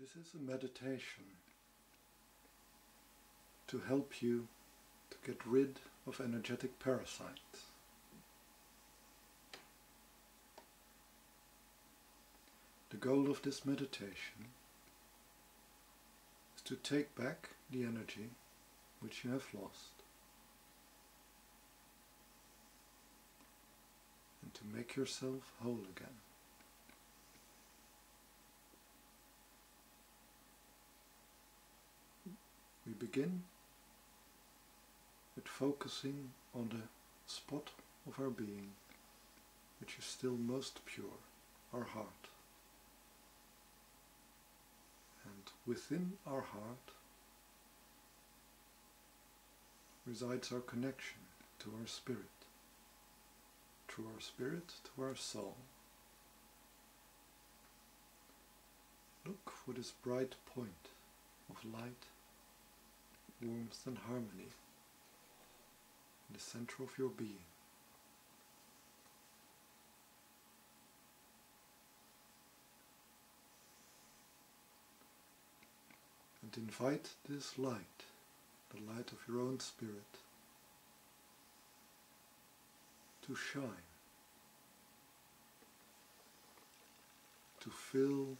This is a meditation to help you to get rid of energetic parasites. The goal of this meditation is to take back the energy which you have lost and to make yourself whole again. We begin with focusing on the spot of our being which is still most pure, our heart. And within our heart resides our connection to our spirit, through our spirit to our soul. Look for this bright point of light, warmth and harmony in the center of your being. And invite this light, the light of your own spirit, to shine, to fill